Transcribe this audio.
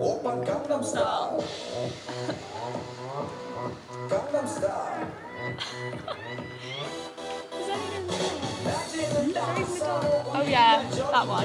Opern Gangnam Style. Gangnam Style. oh yeah, that one.